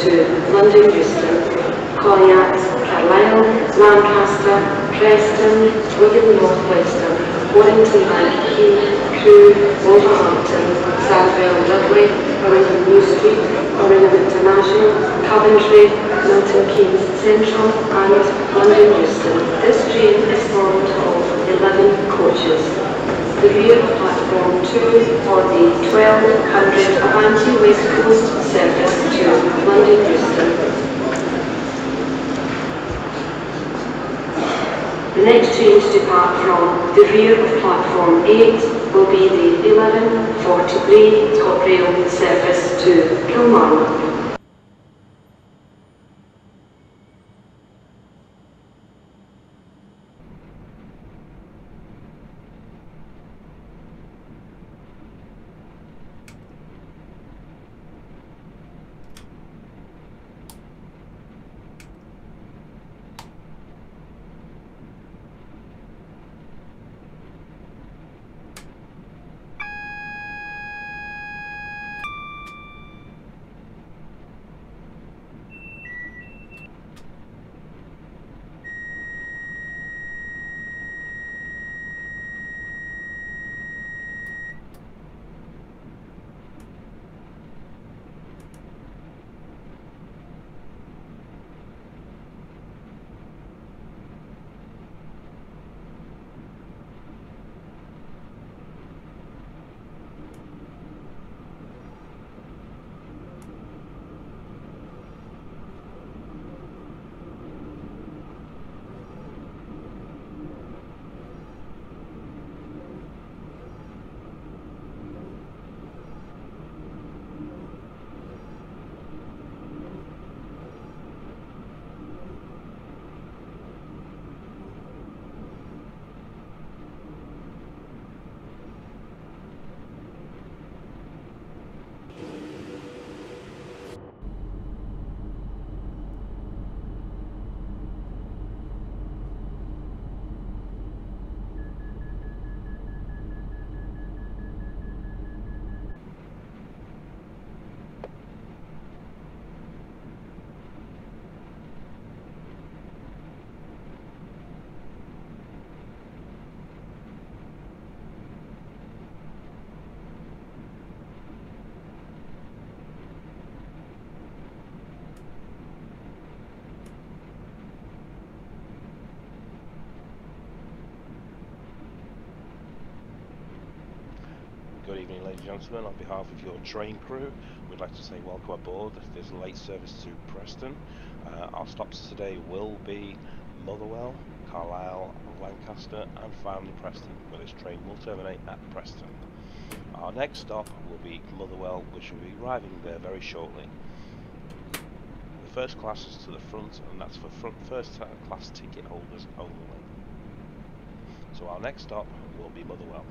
to London Euston, Colliers, Carlisle, Lancaster, Preston, Wigan North Western, Warrington Bank, Crewe, Wolverhampton, Sandwell Dudley, Birmingham New Street, Birmingham International, Coventry, Milton Keynes Central and London Euston. This train is formed of 11 coaches. The rear platform 2 for the 1200 Avanti West Coast service to London Euston. The next train to depart from the rear of platform 8 will be the 1143 ScotRail service to Kilmarnock. Good evening ladies and gentlemen, on behalf of your train crew, we'd like to say welcome aboard this is late service to Preston. Uh, our stops today will be Motherwell, Carlisle, Lancaster and finally Preston, where this train will terminate at Preston. Our next stop will be Motherwell, which will be arriving there very shortly. The first class is to the front, and that's for front first class ticket holders only. So our next stop will be Motherwell.